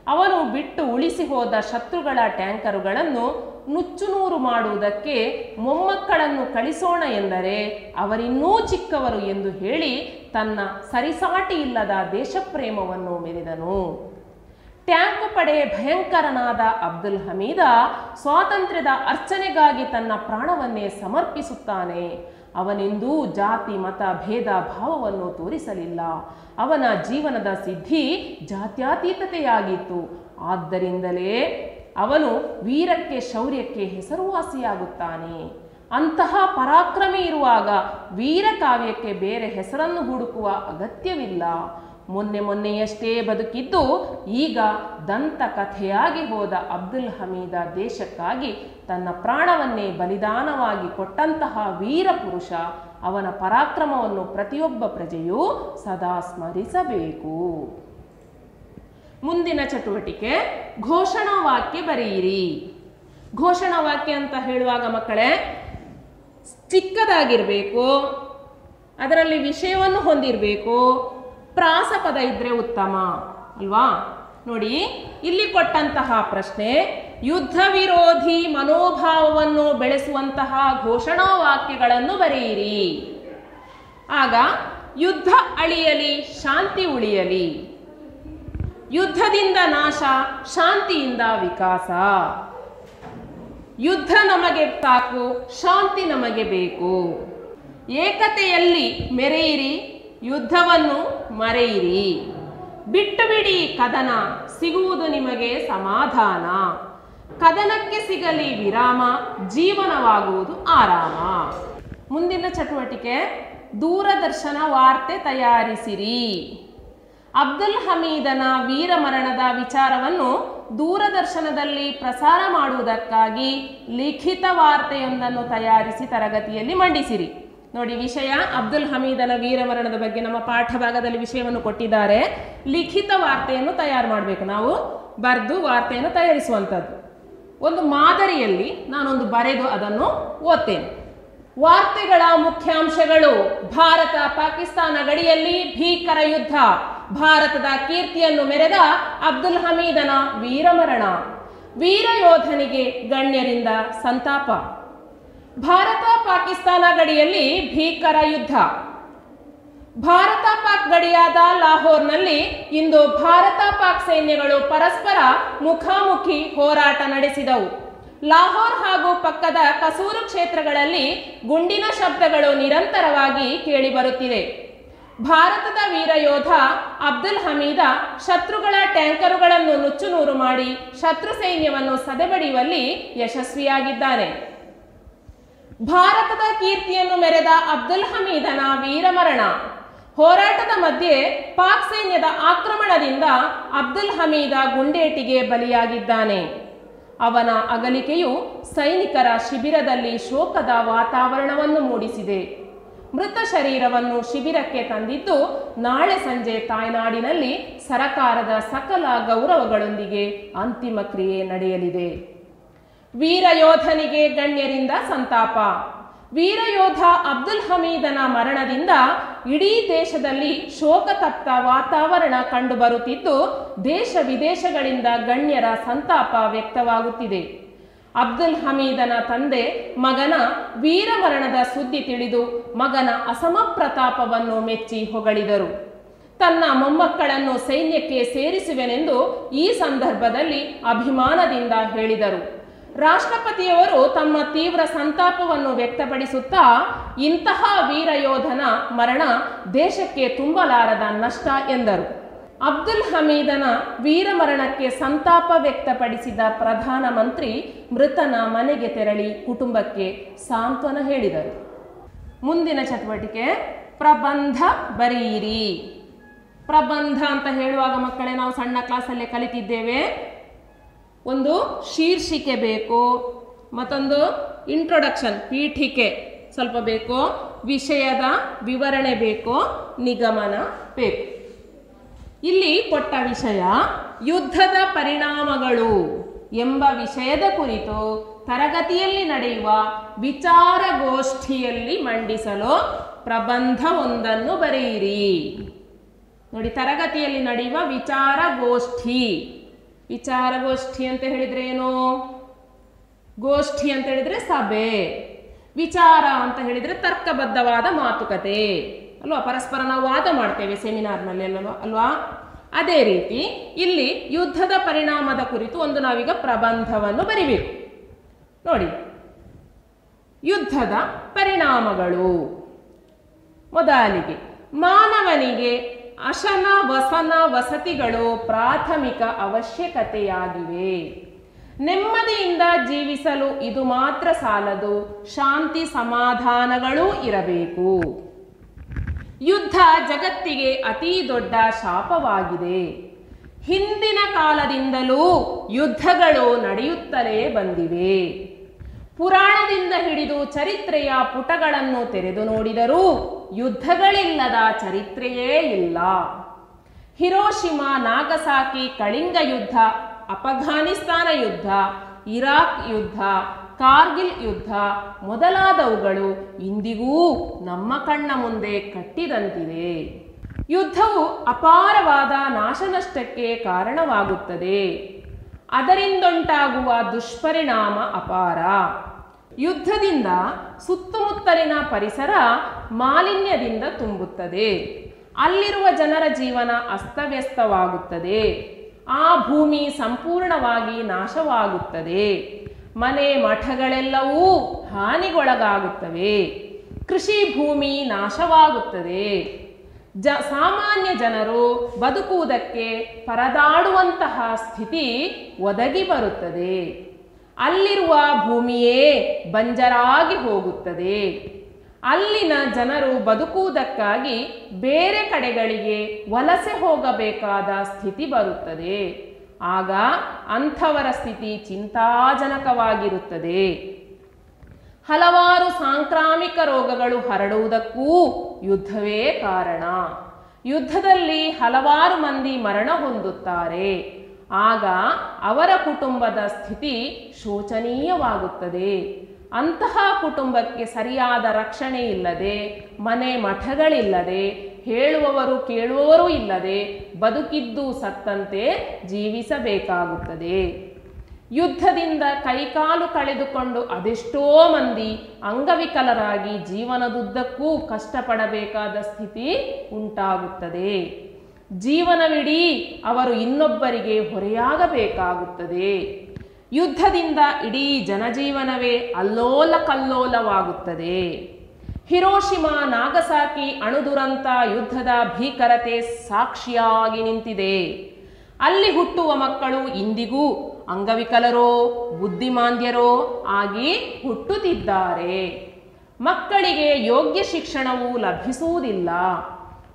ಅವನು ಬಿಟ್ಟು ಉಳಿಸಿ ಹೋದ ಶತ್ರುಗಳ ಟ್ಯಾಂಕರುಗಳನ್ನು ನುಚ್ಚುನೂರು ಮಾಡುವುದಕ್ಕೆ ಮೊಮ್ಮಕ್ಕಳನ್ನು ಕಳಿಸೋಣ ಎಂದರೆ ಅವರಿನ್ನೂ ಚಿಕ್ಕವರು ಎಂದು ಹೇಳಿ ತನ್ನ ಸರಿಸಾಟಿ ಇಲ್ಲದ ದೇಶಪ್ರೇಮವನ್ನು ಮೆರೆದನು. ಟ್ಯಾಂಕ್ ಪಡೆ ಭಯಂಕರನಾದ ಅಬ್ದುಲ್ ಹಮೀದ ಸ್ವಾತಂತ್ರ್ಯದ ಅರ್ಚನೆಗಾಗಿ ತನ್ನ ಪ್ರಾಣವನ್ನೇ ಸಮರ್ಪಿಸುತ್ತಾನೆ. ಅವನೆಂದೂ ಜಾತಿ, ಮತ, ಭೇದ, ಭಾವವನ್ನು ತೋರಿಸಲಿಲ್ಲ. ಅವನ ಜೀವನದ ಸಿದ್ಧಿ ಜಾತ್ಯಾತೀತತೆಯಾಗಿತ್ತು. ಆದ್ದರಿಂದಲೇ ಅವನು ವೀರಕ್ಕೆ, ಶೌರ್ಯಕ್ಕೆ ಹೆಸರುವಾಸಿಯಾಗುತ್ತಾನೆ. ಅಂತಹ ಪರಾಕ್ರಮಿ ಇರುವಾಗ ವೀರ ಕಾವ್ಯಕ್ಕೆ ಬೇರೆ ಹೆಸರನ್ನು ಹುಡುಕುವ ಅಗತ್ಯವಿಲ್ಲ. ಮೊನ್ನೆ ಮೊನ್ನೆಯಷ್ಟೇ ಬದುಕಿದ್ದು ಈಗ ದಂತಕಥೆಯಾಗಿ ಹೋದ ಅಬ್ದುಲ್ ಹಮೀದ ದೇಶಕ್ಕಾಗಿ ತನ್ನ ಪ್ರಾಣವನ್ನೇ ಬಲಿದಾನವಾಗಿ ಕೊಟ್ಟಂತಹ ವೀರ ಪುರುಷ ಅವನ ಪರಾಕ್ರಮವನ್ನು ಪ್ರತಿಯೊಬ್ಬ ಪ್ರಜೆಯೂ ಸದಾ ಸ್ಮರಿಸಬೇಕು. ಮುಂದಿನ ಚಟುವಟಿಕೆ, ಘೋಷಣಾ ವಾಕ್ಯ ಬರೆಯಿರಿ. ಘೋಷಣಾ ವಾಕ್ಯ ಅಂತ ಹೇಳುವಾಗ ಮಕ್ಕಳೇ, ಚಿಕ್ಕದಾಗಿರಬೇಕು, ಅದರಲ್ಲಿ ವಿಷಯವನ್ನು ಹೊಂದಿರಬೇಕು ಪ್ರಾಸಪದ ಇದ್ರೆ ಉತ್ತಮ, ಅಲ್ವಾ? ನೋಡಿ, ಇಲ್ಲಿ ಕೊಟ್ಟಂತಹ ಪ್ರಶ್ನೆ, ಯುದ್ಧ ವಿರೋಧಿ ಮನೋಭಾವವನ್ನು ಬೆಳೆಸುವಂತಹ ಘೋಷಣಾ ವಾಕ್ಯಗಳನ್ನು ಬರೆಯಿರಿ. ಆಗ, ಯುದ್ಧ ಅಳಿಯಲಿ, ಶಾಂತಿ ಉಳಿಯಲಿ. ಯುದ್ಧದಿಂದ ನಾಶ, ಶಾಂತಿಯಿಂದ ವಿಕಾಸ. ಯುದ್ಧ ನಮಗೆ ಸಾಕು, ಶಾಂತಿ ನಮಗೆ ಬೇಕು. ಏಕತೆಯಲ್ಲಿ ಮೆರೆಯಿರಿ, ಯುದ್ಧವನ್ನು ಮರೆಯಿರಿ. ಬಿಟ್ಟು ಬಿಡಿ ಕದನ, ಸಿಗುವುದು ನಿಮಗೆ ಸಮಾಧಾನ. ಕದನಕ್ಕೆ ಸಿಗಲಿ ವಿರಾಮ, ಜೀವನವಾಗುವುದು ಆರಾಮ. ಮುಂದಿನ ಚಟುವಟಿಕೆ, ದೂರದರ್ಶನ ವಾರ್ತೆ ತಯಾರಿಸಿರಿ. ಅಬ್ದುಲ್ ಹಮೀದನ ವೀರ ಮರಣದ ವಿಚಾರವನ್ನು ದೂರದರ್ಶನದಲ್ಲಿ ಪ್ರಸಾರ ಮಾಡುವುದಕ್ಕಾಗಿ ಲಿಖಿತ ವಾರ್ತೆಯೊಂದನ್ನು ತಯಾರಿಸಿ ತರಗತಿಯಲ್ಲಿ ಮಂಡಿಸಿರಿ. ನೋಡಿ, ವಿಷಯ ಅಬ್ದುಲ್ ಹಮೀದನ ವೀರಮರಣದ ಬಗ್ಗೆ ನಮ್ಮ ಪಾಠ ಭಾಗದಲ್ಲಿ ವಿಷಯವನ್ನು ಕೊಟ್ಟಿದ್ದಾರೆ. ಲಿಖಿತ ವಾರ್ತೆಯನ್ನು ತಯಾರು ಮಾಡಬೇಕು ನಾವು. ಬರೆದು ವಾರ್ತೆಯನ್ನು ತಯಾರಿಸುವಂಥದ್ದು. ಒಂದು ಮಾದರಿಯಲ್ಲಿ ನಾನೊಂದು ಬರೆದು ಅದನ್ನು ಓದ್ತೇನೆ. ವಾರ್ತೆಗಳ ಮುಖ್ಯಾಂಶಗಳು ಭಾರತ ಪಾಕಿಸ್ತಾನ ಗಡಿಯಲ್ಲಿ ಭೀಕರ ಯುದ್ಧ. ಭಾರತದ ಕೀರ್ತಿಯನ್ನು ಮೆರೆದ ಅಬ್ದುಲ್ ಹಮೀದನ ವೀರಮರಣ. ವೀರ ಯೋಧನಿಗೆ ಗಣ್ಯರಿಂದ ಸಂತಾಪ. ಭಾರತ ಪಾಕಿಸ್ತಾನ ಗಡಿಯಲ್ಲಿ ಭೀಕರ ಯುದ್ಧ. ಭಾರತ ಪಾಕ್ ಗಡಿಯಾದ ಲಾಹೋರ್ನಲ್ಲಿ ಇಂದು ಭಾರತ ಪಾಕ್ ಸೈನ್ಯಗಳು ಪರಸ್ಪರ ಮುಖಾಮುಖಿ ಹೋರಾಟ ನಡೆಸಿದವು. ಲಾಹೋರ್ ಹಾಗೂ ಪಕ್ಕದ ಕಸೂರು ಕ್ಷೇತ್ರಗಳಲ್ಲಿ ಗುಂಡಿನ ಶಬ್ದಗಳು ನಿರಂತರವಾಗಿ ಕೇಳಿಬರುತ್ತಿದೆ ಭಾರತದ ವೀರ ಯೋಧ ಅಬ್ದುಲ್ ಹಮೀದ ಶತ್ರುಗಳ ಟ್ಯಾಂಕರುಗಳನ್ನು ನುಚ್ಚುನೂರು ಮಾಡಿ ಶತ್ರು ಸೈನ್ಯವನ್ನು ಸದೆಬಡಿಯುವಲ್ಲಿ ಯಶಸ್ವಿಯಾಗಿದ್ದಾನೆ. ಭಾರತದ ಕೀರ್ತಿಯನ್ನು ಮೆರೆದ ಅಬ್ದುಲ್ ಹಮೀದನ ವೀರಮರಣ ಹೋರಾಟದ ಮಧ್ಯೆ ಪಾಕ್ ಸೈನ್ಯದ ಆಕ್ರಮಣದಿಂದ ಅಬ್ದುಲ್ ಹಮೀದ ಗುಂಡೇಟಿಗೆ ಬಲಿಯಾಗಿದ್ದಾನೆ. ಅವನ ಅಗಲಿಕೆಯು ಸೈನಿಕರ ಶಿಬಿರದಲ್ಲಿ ಶೋಕದ ವಾತಾವರಣವನ್ನು ಮೂಡಿಸಿದೆ. ಮೃತ ಶರೀರವನ್ನು ಶಿಬಿರಕ್ಕೆ ತಂದಿದ್ದು, ನಾಳೆ ಸಂಜೆ ತಾಯ್ನಾಡಿನಲ್ಲಿ ಸರಕಾರದ ಸಕಲ ಗೌರವಗಳೊಂದಿಗೆ ಅಂತಿಮ ಕ್ರಿಯೆ ನಡೆಯಲಿದೆ. ವೀರ ಯೋಧನಿಗೆ ಗಣ್ಯರಿಂದ ಸಂತಾಪ. ವೀರಯೋಧ ಅಬ್ದುಲ್ ಹಮೀದನ ಮರಣದಿಂದ ಇಡೀ ದೇಶದಲ್ಲಿ ಶೋಕತಪ್ತ ವಾತಾವರಣ ಕಂಡುಬರುತ್ತಿದ್ದು, ದೇಶ ವಿದೇಶಗಳಿಂದ ಗಣ್ಯರ ಸಂತಾಪ ವ್ಯಕ್ತವಾಗುತ್ತಿದೆ. ಅಬ್ದುಲ್ ಹಮೀದನ ತಂದೆ ಮಗನ ವೀರಮರಣದ ಸುದ್ದಿ ತಿಳಿದು ಮಗನ ಅಸಮಪ್ರತಾಪವನ್ನು ಮೆಚ್ಚಿ ಹೊಗಳಿದರು. ತನ್ನ ಮೊಮ್ಮಕ್ಕಳನ್ನು ಸೈನ್ಯಕ್ಕೆ ಸೇರಿಸುವೆನೆಂದು ಈ ಸಂದರ್ಭದಲ್ಲಿ ಅಭಿಮಾನದಿಂದ ಹೇಳಿದರು. ರಾಷ್ಟ್ರಪತಿಯವರು ತಮ್ಮ ತೀವ್ರ ಸಂತಾಪವನ್ನು ವ್ಯಕ್ತಪಡಿಸುತ್ತಾ ಇಂತಹ ವೀರಯೋಧನ ಮರಣ ದೇಶಕ್ಕೆ ತುಂಬಲಾರದ ನಷ್ಟ ಎಂದರು. ಅಬ್ದುಲ್ ಹಮೀದನ ವೀರಮರಣಕ್ಕೆ ಸಂತಾಪ ವ್ಯಕ್ತಪಡಿಸಿದ ಪ್ರಧಾನಮಂತ್ರಿ ಮೃತನ ಮನೆಗೆ ತೆರಳಿ ಕುಟುಂಬಕ್ಕೆ ಸಾಂತ್ವನ ಹೇಳಿದರು. ಮುಂದಿನ ಚಟುವಟಿಕೆ, ಪ್ರಬಂಧ ಬರೆಯಿರಿ ಪ್ರಬಂಧ ಅಂತ ಹೇಳುವಾಗ ಮಕ್ಕಳೇ, ನಾವು ಸಣ್ಣ ಕ್ಲಾಸಲ್ಲೇ ಕಲಿತಿದ್ದೇವೆ. ಒಂದು ಶೀರ್ಷಿಕೆ ಬೇಕು, ಮತ್ತೊಂದು ಇಂಟ್ರೊಡಕ್ಷನ್ ಪೀಠಿಕೆ ಸ್ವಲ್ಪ ಬೇಕು, ವಿಷಯದ ವಿವರಣೆ ಬೇಕು, ನಿಗಮನ ಬೇಕು. ಇಲ್ಲಿ ಕೊಟ್ಟ ವಿಷಯ ಯುದ್ಧದ ಪರಿಣಾಮಗಳು ಎಂಬ ವಿಷಯದ ಕುರಿತು ತರಗತಿಯಲ್ಲಿ ನಡೆಯುವ ವಿಚಾರಗೋಷ್ಠಿಯಲ್ಲಿ ಮಂಡಿಸಲು ಪ್ರಬಂಧವೊಂದನ್ನು ಬರೆಯಿರಿ. ನೋಡಿ, ತರಗತಿಯಲ್ಲಿ ನಡೆಯುವ ವಿಚಾರಗೋಷ್ಠಿ. ವಿಚಾರಗೋಷ್ಠಿ ಅಂತ ಹೇಳಿದ್ರೆ ಏನು? ಗೋಷ್ಠಿ ಅಂತ ಹೇಳಿದ್ರೆ ಸಭೆ. ವಿಚಾರ ಅಂತ ಹೇಳಿದ್ರೆ ತರ್ಕಬದ್ಧವಾದ ಮಾತುಕತೆ. ಅಲ್ವಾ? ಪರಸ್ಪರ ನಾವು ವಾದ ಮಾಡ್ತೇವೆ ಸೆಮಿನಾರ್ನಲ್ಲಿ ಅಲ್ವಾ? ಅಲ್ವಾ? ಅದೇ ರೀತಿ ಇಲ್ಲಿ ಯುದ್ಧದ ಪರಿಣಾಮದ ಕುರಿತು ಒಂದು ನಾವೀಗ ಪ್ರಬಂಧವನ್ನು ಬರಿಬೇಕು. ನೋಡಿ. ಯುದ್ಧದ ಪರಿಣಾಮಗಳು. ಮೊದಲಿಗೆ ಮಾನವನಿಗೆ ಅಶನ, ವಸನ, ವಸತಿಗಳು ಪ್ರಾಥಮಿಕ ಅವಶ್ಯಕತೆಯಾಗಿವೆ. ನೆಮ್ಮದಿಯಿಂದ ಜೀವಿಸಲು ಇದು ಮಾತ್ರ ಸಾಲದು. ಶಾಂತಿ ಸಮಾಧಾನಗಳೂ ಇರಬೇಕು. ಯುದ್ಧ ಜಗತ್ತಿಗೆ ಅತಿ ದೊಡ್ಡ ಶಾಪವಾಗಿದೆ. ಹಿಂದಿನ ಕಾಲದಿಂದಲೂ ಯುದ್ಧಗಳು ನಡೆಯುತ್ತಲೇ ಬಂದಿವೆ. ಪುರಾಣದಿಂದ ಹಿಡಿದು ಚರಿತ್ರೆಯ ಪುಟಗಳನ್ನು ತೆರೆದು ನೋಡಿದರೂ ಯುದ್ಧಗಳಿಲ್ಲದ ಚರಿತ್ರೆಯೇ ಇಲ್ಲ. ಹಿರೋಶಿಮಾ, ನಾಗಸಾಕಿ, ಕಳಿಂಗ ಯುದ್ಧ, ಅಫಘಾನಿಸ್ತಾನ ಯುದ್ಧ, ಇರಾಕ್ ಯುದ್ಧ ಕಾರ್ಗಿಲ್ ಯುದ್ಧ ಮೊದಲಾದವುಗಳು ಇಂದಿಗೂ ನಮ್ಮ ಕಣ್ಣ ಮುಂದೆ ಕಟ್ಟಿದಂತಿದೆ ಯುದ್ಧವು ಅಪಾರವಾದ ನಾಶನಷ್ಟಕ್ಕೆ ಕಾರಣವಾಗುತ್ತದೆ. ಅದರಿಂದಂಟಾಗುವ ದುಷ್ಪರಿಣಾಮ ಅಪಾರ. ಯುದ್ಧದಿಂದ ಸುತ್ತಮುತ್ತಲಿನ ಪರಿಸರ ಮಾಲಿನ್ಯದಿಂದ ತುಂಬುತ್ತದೆ. ಅಲ್ಲಿರುವ ಜನರ ಜೀವನ ಅಸ್ತವ್ಯಸ್ತವಾಗುತ್ತದೆ. ಆ ಭೂಮಿ ಸಂಪೂರ್ಣವಾಗಿ ನಾಶವಾಗುತ್ತದೆ. ಮನೆ ಮಠಗಳೆಲ್ಲವೂ ಹಾನಿಗೊಳಗಾಗುತ್ತವೆ. ಕೃಷಿ ಭೂಮಿ ನಾಶವಾಗುತ್ತದೆ. ಜ, ಸಾಮಾನ್ಯ ಜನರು ಬದುಕುವುದಕ್ಕೆ ಪರದಾಡುವಂತಹ ಸ್ಥಿತಿ ಒದಗಿ ಬರುತ್ತದೆ. ಅಲ್ಲಿರುವ ಭೂಮಿಯೇ ಬಂಜರಾಗಿ ಹೋಗುತ್ತದೆ. ಅಲ್ಲಿನ ಜನರು ಬದುಕುವುದಕ್ಕಾಗಿ ಬೇರೆ ಕಡೆಗಳಿಗೆ ವಲಸೆ ಹೋಗಬೇಕಾದ ಸ್ಥಿತಿ ಬರುತ್ತದೆ. ಆಗ ಅಂಥವರ ಸ್ಥಿತಿ ಚಿಂತಾಜನಕವಾಗಿರುತ್ತದೆ. ಹಲವಾರು ಸಾಂಕ್ರಾಮಿಕ ರೋಗಗಳು ಹರಡುವುದಕ್ಕೂ ಯುದ್ಧವೇ ಕಾರಣ. ಯುದ್ಧದಲ್ಲಿ ಹಲವಾರು ಮಂದಿ ಮರಣ ಹೊಂದುತ್ತಾರೆ. ಆಗ ಅವರ ಕುಟುಂಬದ ಸ್ಥಿತಿ ಶೋಚನೀಯವಾಗುತ್ತದೆ. ಅಂತಹ ಕುಟುಂಬಕ್ಕೆ ಸರಿಯಾದ ರಕ್ಷಣೆ ಇಲ್ಲದೆ ಮನೆ ಮಠಗಳಿಲ್ಲದೆ ಹೇಳುವವರು ಕೇಳುವವರೂ ಇಲ್ಲದೆ ಬದುಕಿದ್ದು ಸತ್ತಂತೆ ಜೀವಿಸಬೇಕಾಗುತ್ತದೆ. ಯುದ್ಧದಿಂದ ಕೈಕಾಲು ಕಳೆದುಕೊಂಡು ಅದೆಷ್ಟೋ ಮಂದಿ ಅಂಗವಿಕಲರಾಗಿ ಜೀವನದುದ್ದಕ್ಕೂ ಕಷ್ಟಪಡಬೇಕಾದ ಸ್ಥಿತಿ ಉಂಟಾಗುತ್ತದೆ. ಜೀವನವಿಡೀ ಅವರು ಇನ್ನೊಬ್ಬರಿಗೆ ಹೊರೆಯಾಗಬೇಕಾಗುತ್ತದೆ. ಯುದ್ಧದಿಂದ ಇಡೀ ಜನಜೀವನವೇ ಅಲ್ಲೋಲ ಕಲ್ಲೋಲವಾಗುತ್ತದೆ ಹಿರೋಶಿಮಾ ನಾಗಸಾಕಿ ಅಣುದುರಂತ ಯುದ್ಧದ ಭೀಕರತೆ ಸಾಕ್ಷಿಯಾಗಿ ನಿಂತಿದೆ. ಅಲ್ಲಿ ಹುಟ್ಟುವ ಮಕ್ಕಳು ಇಂದಿಗೂ ಅಂಗವಿಕಲರೋ, ಬುದ್ಧಿಮಾಂದ್ಯರೋ ಆಗಿ ಹುಟ್ಟುತ್ತಿದ್ದಾರೆ. ಮಕ್ಕಳಿಗೆ ಯೋಗ್ಯ ಶಿಕ್ಷಣವು ಲಭಿಸುವುದಿಲ್ಲ.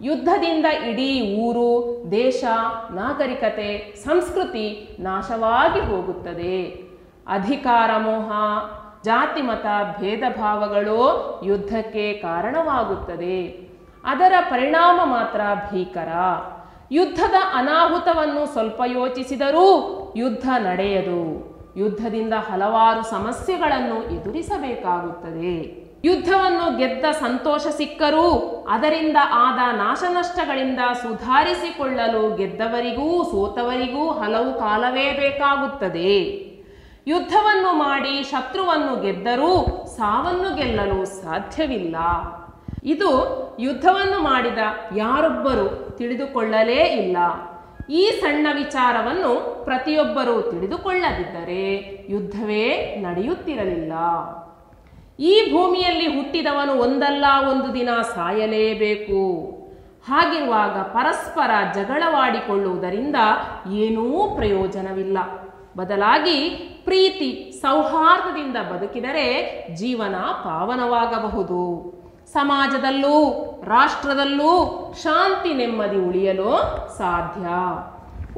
ಯುದ್ಧದಿಂದ ಇಡೀ ಊರು, ದೇಶ, ನಾಗರಿಕತೆ, ಸಂಸ್ಕೃತಿ ನಾಶವಾಗಿ ಹೋಗುತ್ತದೆ. ಅಧಿಕಾರ ಮೋಹ ಜಾತಿ, ಮತ, ಭೇದ ಭಾವಗಳು ಯುದ್ಧಕ್ಕೆ ಕಾರಣವಾಗುತ್ತದೆ. ಅದರ ಪರಿಣಾಮ ಮಾತ್ರ ಭೀಕರ. ಯುದ್ಧದ ಅನಾಹುತವನ್ನು ಸ್ವಲ್ಪ ಯೋಚಿಸಿದರೂ ಯುದ್ಧ ನಡೆಯದು. ಯುದ್ಧದಿಂದ ಹಲವಾರು ಸಮಸ್ಯೆಗಳನ್ನು ಎದುರಿಸಬೇಕಾಗುತ್ತದೆ. ಯುದ್ಧವನ್ನು ಗೆದ್ದ ಸಂತೋಷ ಸಿಕ್ಕರೂ ಅದರಿಂದ ಆದ ನಾಶನಷ್ಟಗಳಿಂದ ಸುಧಾರಿಸಿಕೊಳ್ಳಲು ಗೆದ್ದವರಿಗೂ ಸೋತವರಿಗೂ ಹಲವು ಕಾಲವೇ ಬೇಕಾಗುತ್ತದೆ. ಯುದ್ಧವನ್ನು ಮಾಡಿ ಶತ್ರುವನ್ನು ಗೆದ್ದರೂ ಸಾವನ್ನು ಗೆಲ್ಲಲು ಸಾಧ್ಯವಿಲ್ಲ. ಇದು ಯುದ್ಧವನ್ನು ಮಾಡಿದ ಯಾರೊಬ್ಬರು ತಿಳಿದುಕೊಳ್ಳಲೇ ಇಲ್ಲ. ಈ ಸಣ್ಣ ವಿಚಾರವನ್ನು ಪ್ರತಿಯೊಬ್ಬರೂ ತಿಳಿದುಕೊಳ್ಳದಿದ್ದರೆ ಯುದ್ಧವೇ ನಡೆಯುತ್ತಿರಲಿಲ್ಲ. ಈ ಭೂಮಿಯಲ್ಲಿ ಹುಟ್ಟಿದವನು ಒಂದಲ್ಲ, ಒಂದು ದಿನ ಸಾಯಲೇಬೇಕು. ಹಾಗಿರುವಾಗ ಪರಸ್ಪರ ಜಗಳವಾಡಿಕೊಳ್ಳುವುದರಿಂದ ಏನೂ ಪ್ರಯೋಜನವಿಲ್ಲ. ಬದಲಾಗಿ ಪ್ರೀತಿ ಸೌಹಾರ್ದದಿಂದ ಬದುಕಿದರೆ ಜೀವನ ಪಾವನವಾಗಬಹುದು. ಸಮಾಜದಲ್ಲೂ, ರಾಷ್ಟ್ರದಲ್ಲೂ ಶಾಂತಿ ನೆಮ್ಮದಿ ಉಳಿಯಲು ಸಾಧ್ಯ.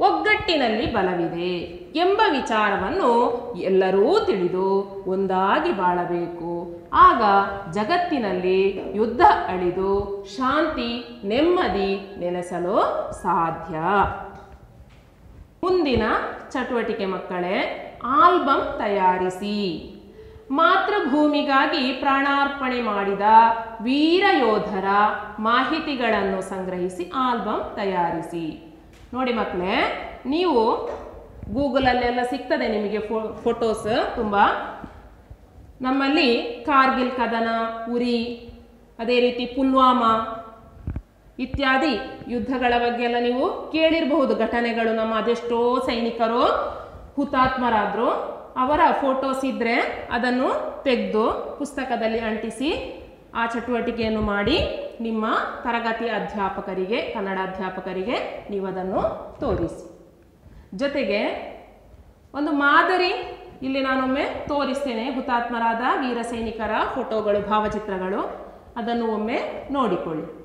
ಒಗ್ಗಟ್ಟಿನಲ್ಲಿ ಬಲವಿದೆ ಎಂಬ ವಿಚಾರವನ್ನು ಎಲ್ಲರೂ ತಿಳಿದು ಒಂದಾಗಿ ಬಾಳಬೇಕು. ಆಗ ಜಗತ್ತಿನಲ್ಲಿ ಯುದ್ಧ ಅಳಿದು ಶಾಂತಿ, ನೆಮ್ಮದಿ ನೆಲೆಸಲು ಸಾಧ್ಯ. ಮುಂದಿನ ಚಟುವಟಿಕೆ ಮಕ್ಕಳೇ ಆಲ್ಬಮ್ ತಯಾರಿಸಿ ಮಾತೃಭೂಮಿಗಾಗಿ ಪ್ರಾಣಾರ್ಪಣೆ ಮಾಡಿದ ವೀರ ಯೋಧರ ಮಾಹಿತಿಗಳನ್ನು ಸಂಗ್ರಹಿಸಿ ಆಲ್ಬಮ್ ತಯಾರಿಸಿ. ನೋಡಿ ಮಕ್ಕಳೇ ನೀವು ಗೂಗಲಲ್ಲೆಲ್ಲ ಸಿಗ್ತದೆ ನಿಮಗೆ ಫೋ, ಫೋಟೋಸ್ ತುಂಬ. ನಮ್ಮಲ್ಲಿ ಕಾರ್ಗಿಲ್ ಕದನ, ಉರಿ, ಅದೇ ರೀತಿ ಪುಲ್ವಾಮಾ ಇತ್ಯಾದಿ ಯುದ್ಧಗಳ ಬಗ್ಗೆ ಎಲ್ಲ ನೀವು ಕೇಳಿರಬಹುದು. ಘಟನೆಗಳು ನಮ್ಮ ಅದೆಷ್ಟೋ ಸೈನಿಕರು ಹುತಾತ್ಮರಾದರು, ಅವರ ಫೋಟೋಸ್ ಇದ್ದರೆ ಅದನ್ನು ತೆಗೆದು ಪುಸ್ತಕದಲ್ಲಿ ಅಂಟಿಸಿ ಆ ಚಟುವಟಿಕೆಯನ್ನು ಮಾಡಿ ನಿಮ್ಮ ತರಗತಿ ಅಧ್ಯಾಪಕರಿಗೆ, ಕನ್ನಡ ಅಧ್ಯಾಪಕರಿಗೆ ನೀವು ಅದನ್ನು ತೋರಿಸಿ. ಜೊತೆಗೆ ಒಂದು ಮಾದರಿ ಇಲ್ಲಿ ನಾನೊಮ್ಮೆ ತೋರಿಸ್ತೇನೆ. ಹುತಾತ್ಮರಾದ ವೀರ ಸೈನಿಕರ ಫೋಟೋಗಳು, ಭಾವಚಿತ್ರಗಳು, ಅದನ್ನು ಒಮ್ಮೆ ನೋಡಿಕೊಳ್ಳಿ.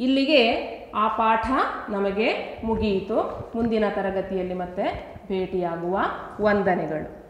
ಇಲ್ಲಿಗೆ ಆ ಪಾಠ ನಮಗೆ ಮುಗಿಯಿತು. ಮುಂದಿನ ತರಗತಿಯಲ್ಲಿ ಮತ್ತೆ ಭೇಟಿಯಾಗುವ ವಂದನೆಗಳು.